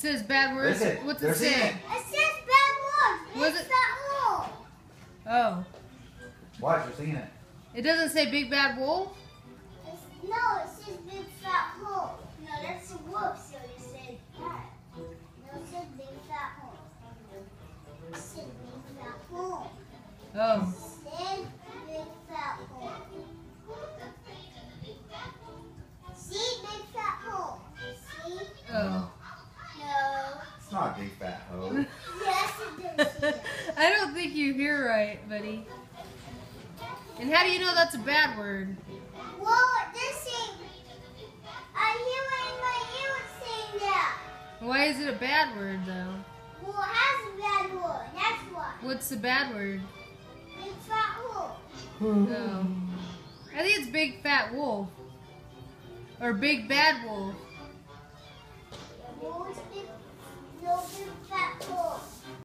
It says bad words. Listen, What's they're it seeing say? it. It says bad words. Was Big it- fat wolf. Oh. Watch, you're seeing it. It doesn't say big bad wolf? It's, no, it says big fat wolf. No, that's a wolf, so you said that. No, it says big fat wolf. It said big fat wolf. Oh. Big fat hoe. Yes, it does. I don't think you hear right, buddy. And how do you know that's a bad word? Well, this thing, uh, I hear it in my ear it's saying that. Why is it a bad word though? Well, it has a bad word. That's why. What's the bad word? Big fat wolf. Oh. I think it's big fat wolf. Or big bad wolf. Wolf's big You'll be